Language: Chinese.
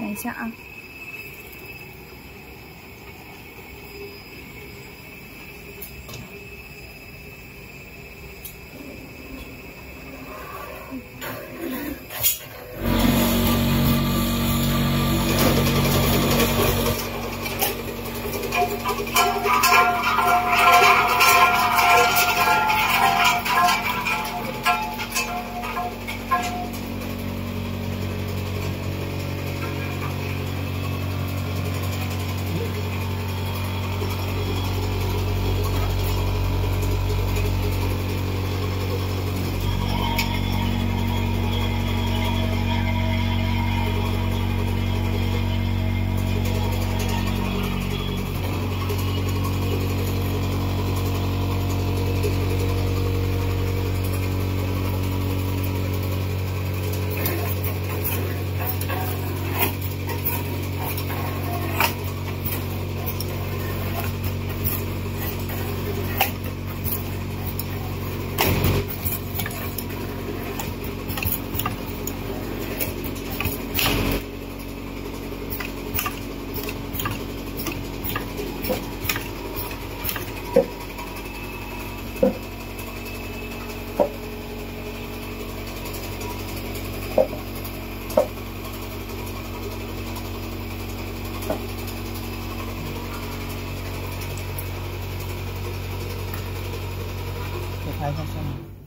等一下啊。还在说明。